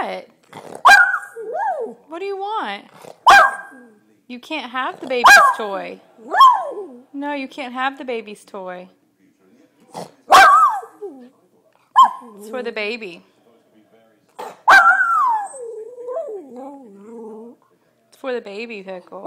What? What do you want? You can't have the baby's toy. No, you can't have the baby's toy. It's for the baby. It's for the baby, Pickle.